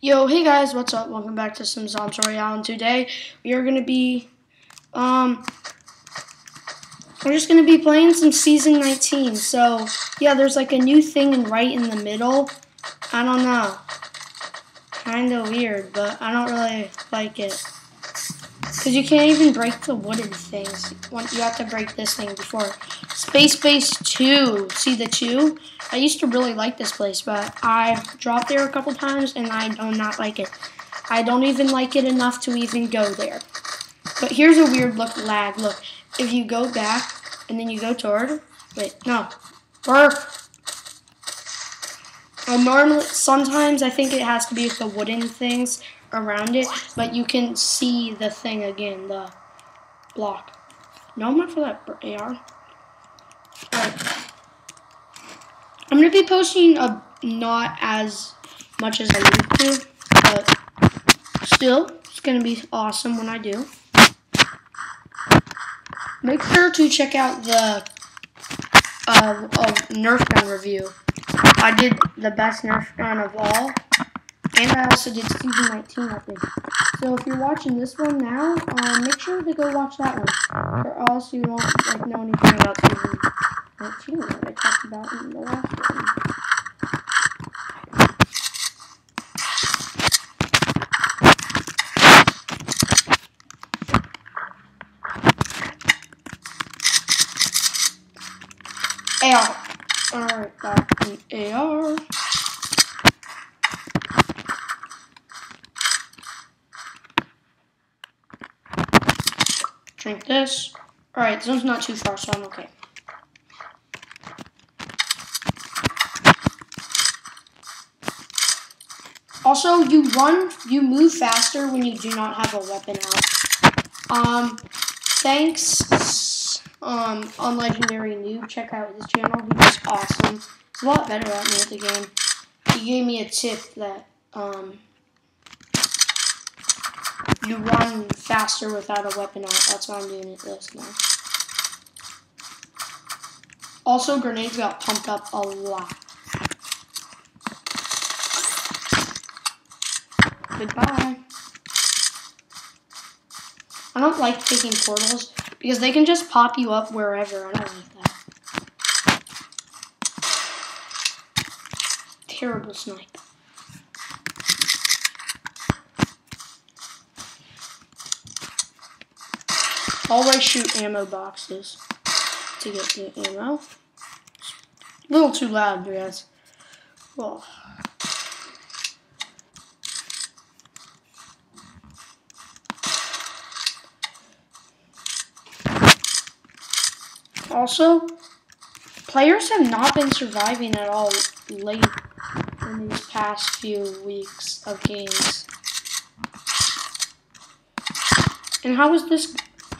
Yo, hey guys, what's up? Welcome back to some Zombies Royale, and today we are gonna be, um, we're just gonna be playing some Season 19. So, yeah, there's like a new thing in right in the middle. I don't know. Kinda weird, but I don't really like it. Because you can't even break the wooden things. You have to break this thing before. Space Base 2. See the 2? I used to really like this place, but I've dropped there a couple times and I do not like it. I don't even like it enough to even go there. But here's a weird look lag. Look, if you go back and then you go toward, wait, no, work. Um, normally, sometimes I think it has to be with the wooden things around it, but you can see the thing again, the block. No, I'm not for that AR. Alright. I'm going to be posting a, not as much as I need to, but still, it's going to be awesome when I do. Make sure to check out the uh, Nerf gun review. I did the best Nerf gun of all, and I also did season 19, I think. So if you're watching this one now, um, make sure to go watch that one, or else you won't like know anything about season 19 that I talked about in the last one. Alright, got the AR. Drink this. Alright, this one's not too far, so I'm okay. Also, you run, you move faster when you do not have a weapon out. Um, thanks, um, on Legendary Noob. Check out his channel. he's awesome. A lot better at me at the game. He gave me a tip that, um, you run faster without a weapon out. That's why I'm doing it this now. Also, grenades got pumped up a lot. Goodbye. I don't like taking portals because they can just pop you up wherever. I don't like that. Terrible snipe. Always shoot ammo boxes to get the ammo. A little too loud, you guys. Well. Also, players have not been surviving at all late in these past few weeks of games. And how is this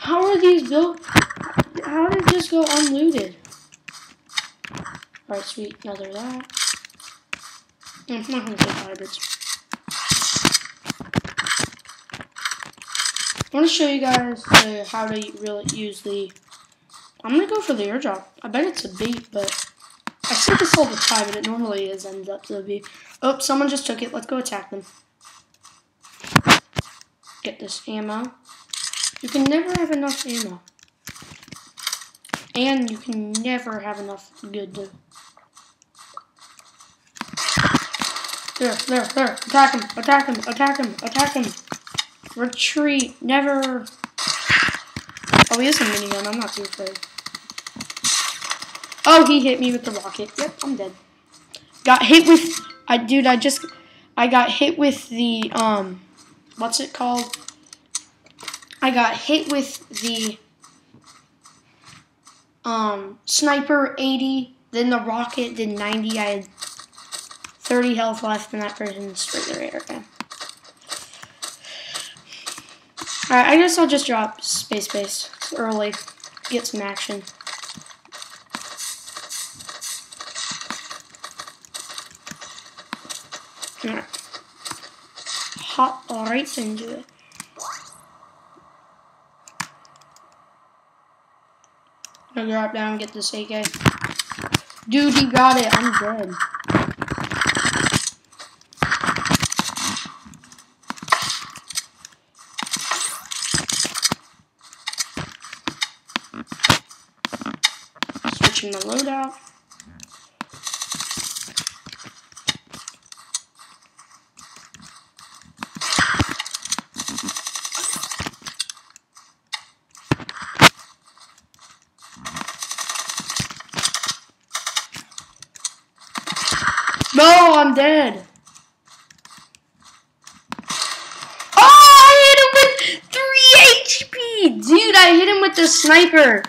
how are these built? How did this go unlooted? Alright, sweet. Another that. I'm not gonna take hybrids. I want to show you guys uh, how to really use the... I'm to go for the airdrop. I bet it's a beat, but... This all the time, but it normally is ends up to be. Oh, someone just took it. Let's go attack them. Get this ammo. You can never have enough ammo. And you can never have enough good to... There, there, there. Attack him, attack him, attack him, attack him. Retreat, never... Oh, he has a minigun, I'm not too afraid. Oh, he hit me with the rocket. Yep, I'm dead. Got hit with... I, dude, I just... I got hit with the, um... What's it called? I got hit with the um, sniper 80, then the rocket did 90. I had 30 health left, and that person's straight the radar gun. Alright, I guess I'll just drop Space Base early, get some action. hop right into it. Drop down, get this AK. Dude, he got it. I'm dead. Switching the loadout. I'm dead. Oh, I hit him with 3 HP! Dude, I hit him with the sniper.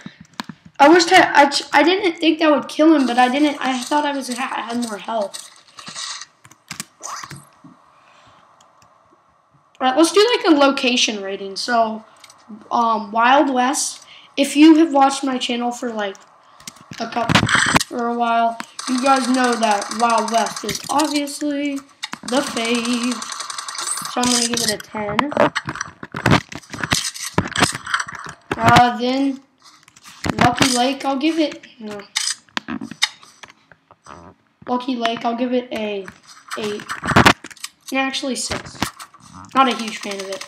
I wish I, I, I didn't think that would kill him, but I didn't. I thought I was I had more health. Alright, let's do like a location rating. So, um, Wild West. If you have watched my channel for like a couple for a while, you guys know that Wild West is obviously the fave. So I'm gonna give it a 10. Uh, then Lucky Lake, I'll give it no. Lucky Lake, I'll give it a eight. actually six. Not a huge fan of it.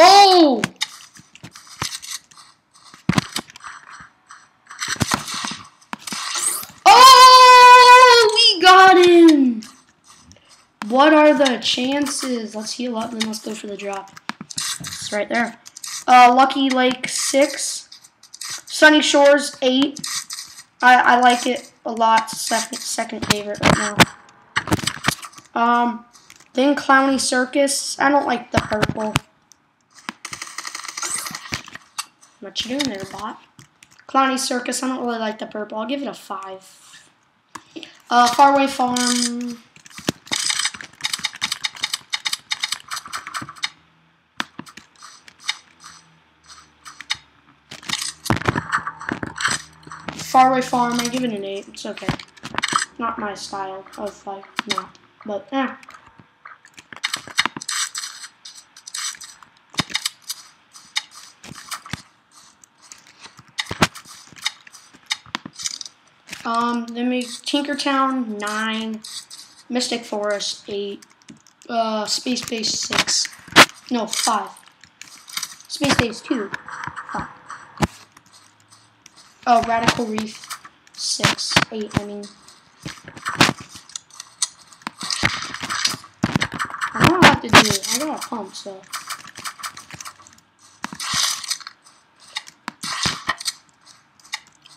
Oh! Oh! We got him! What are the chances? Let's heal up, and then let's go for the drop. It's right there. Uh, Lucky Lake, 6. Sunny Shores, 8. I, I like it a lot. Second, second favorite right now. Um, then Clowny Circus. I don't like the purple. What you doing there, bot? Clowny Circus, I don't really like the purple. I'll give it a 5. Uh, Faraway Farm. Faraway Farm, I give it an 8. It's okay. Not my style of, like, no. But, eh. Um, then we Tinkertown nine, Mystic Forest eight, uh, Space Base six, no five, Space Base two, five. Oh, Radical Reef six, eight. I mean, I don't have to do. I got a pump, so.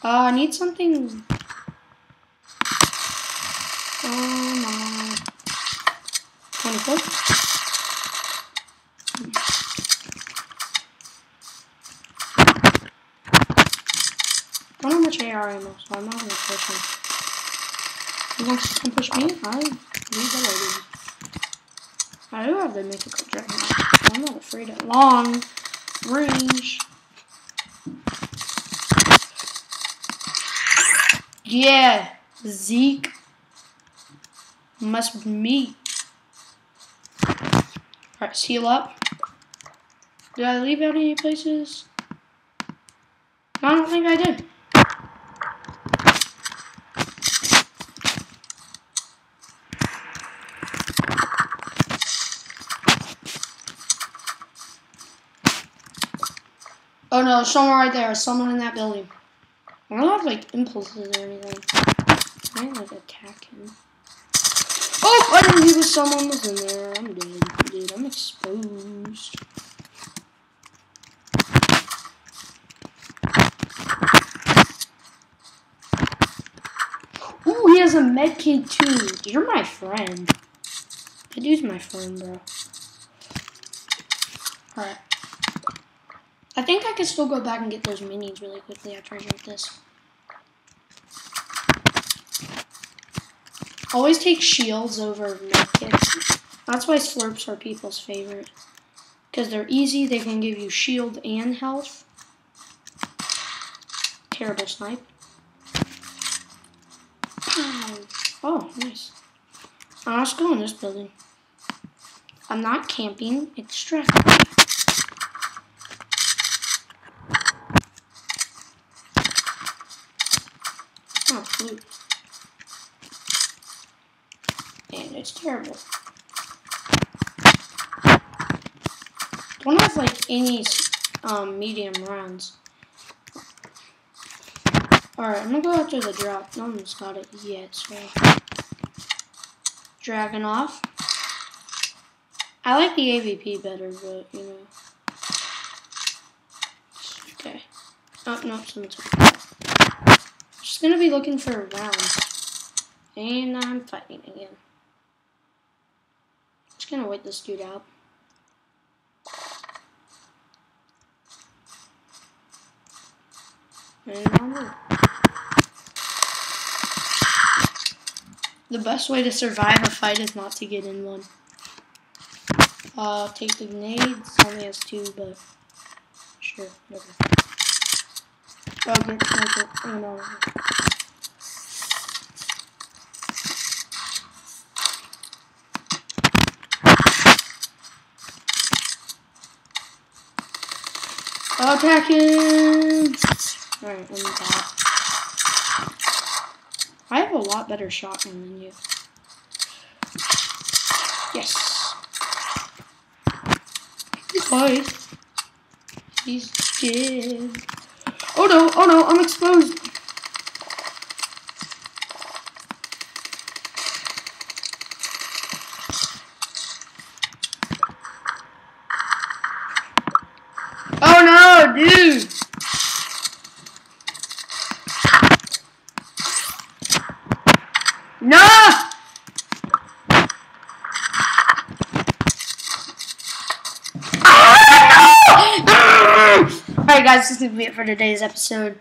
Uh, I need something Oh my. 24? I don't know much AR ammo, so I'm not gonna push him. He wants to push me? I lady. I do have the mythical dragon. I'm not afraid of long range. Yeah, Zeke must meet. Alright, seal up. Did I leave out any places? I don't think I did. Oh Uh, no, someone right there. Someone in that building. I don't have like impulses or anything. I like attack him. Oh, I didn't knew someone was in there. I'm dead, dude. I'm exposed. Ooh, he has a med kit too. You're my friend. That dude's my friend, bro. Alright. I think I can still go back and get those minis really quickly after I drink this. Always take shields over medkits. That's why slurps are people's favorite. Because they're easy, they can give you shield and health. Terrible snipe. Oh, nice. Uh, let's go in this building. I'm not camping, extract. Oh, loot. And it's terrible. Don't have like any um, medium rounds. Alright, I'm gonna go after the drop. No one's got it yet, so. off. I like the AVP better, but you know. Okay. Oh, no, someone took. Just gonna be looking for rounds. And I'm fighting again. Just gonna wait this dude out. The best way to survive a fight is not to get in one. Uh, take the grenades. Only has two, but sure, whatever. Oh, get sniper. Oh no. Attack him! Alright, I'm back. I have a lot better shotgun than you. Yes. Bye. He's dead. Oh no, oh no, I'm exposed. Oh no, dude. No! Alright guys, this is going to be it for today's episode.